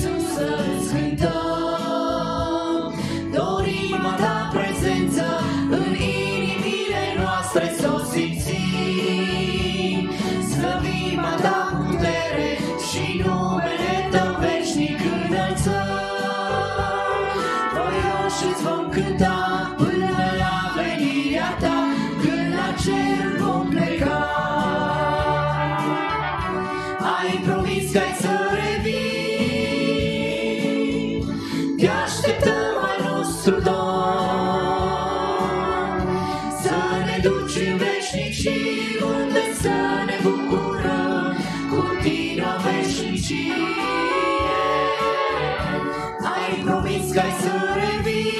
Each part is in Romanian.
Sfânt, ne-am adunat Iisus să-ți cântăm. Dorim a ta prezență în inimile noastre să o simțim. Slăvim a ta putere și numele tău veșnic înălțăm. Voioși îți vom cânta până la venirea ta, când la cer vom pleca. Ai promis că ai să duci în veșnicii, unde să ne bucurăm, continuă veșnicie. Ai promis că ai să revii,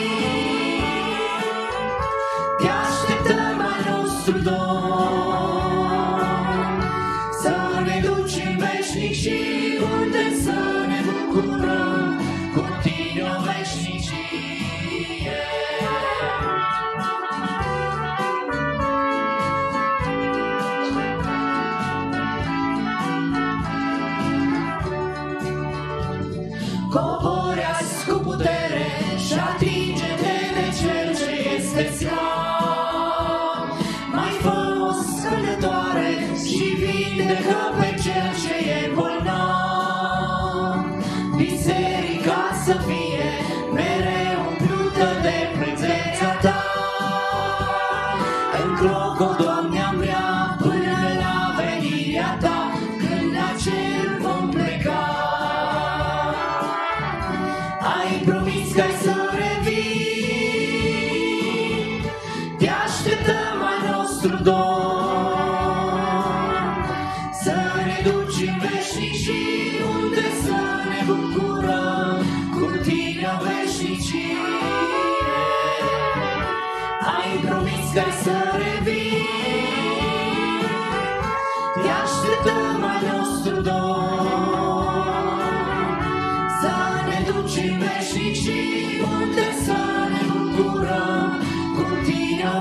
te așteptăm al nostru Domn. Să ne duci în veșnic și unde să ne bucurăm, continuă veșnicie. Cobori azi cu putere și atinge-te de cel ce este slab. Mai fă o scăldătoare și vindecă pe cel ce e bolnav. Biserica să fie mereu umplută de prezența ta. În croco, Doamne, am vrea nostru Domn. Să ne duci în veșnic și unde să ne bucurăm, cu tine o veșnicie. Ai promis că ai să revii, te așteptăm al nostru Domn. Să ne duci în veșnic și unde să ne bucurăm, cu tine o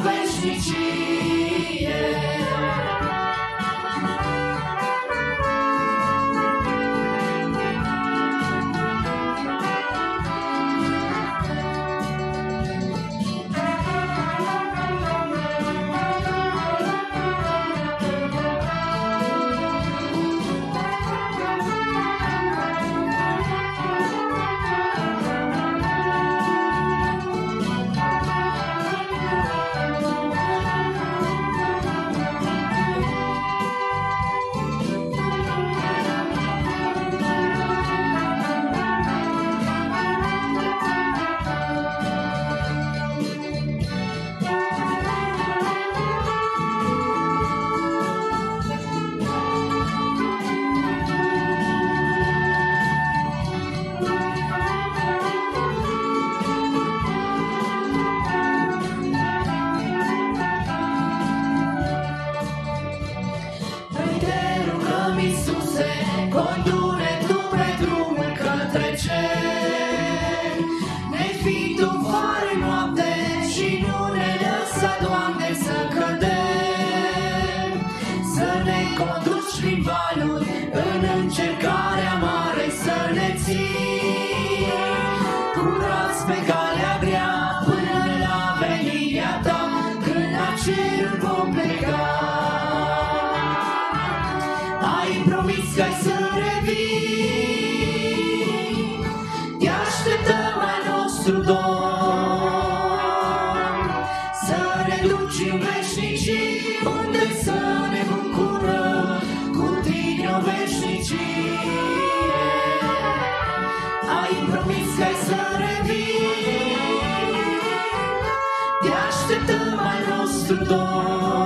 Iisuse, conduce Tu pe drumul către cer. Ne fi Tu fără noapte și nu ne lăsa, Doamne, să cădem. Să ne conduci prin valuri în încercarea mare să ne ții. Curați pe calea grea până la venirea Ta, când la cer vom pleca. Nostru Domn. Să ne duci în veșnic și unde să ne bucurăm, cu tine o veșnicie. Ai promis că ai să revii, te așteptăm al nostru Domn.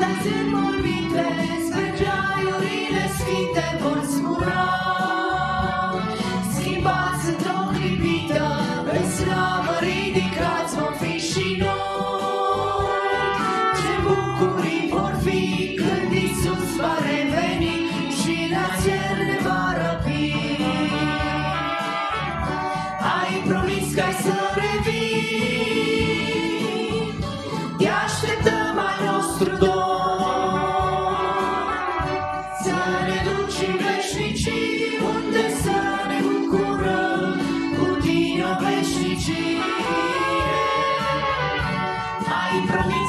astăzi în vorbit despre gealurile sfinte vor zbura.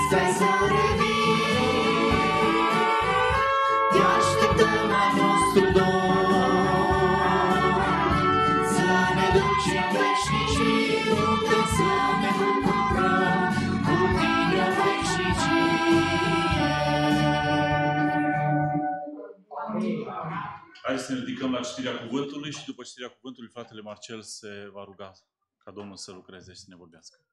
Promis că ai să revii, te așteptăm al nostru dor. Să ne duci în veșnicii, unde să ne bucurăm cu tine o veșnicie. Hai să ne ridicăm la citirea cuvântului și după citirea cuvântului, fratele Marcel se va ruga ca Domnul să lucreze și să ne vorbească.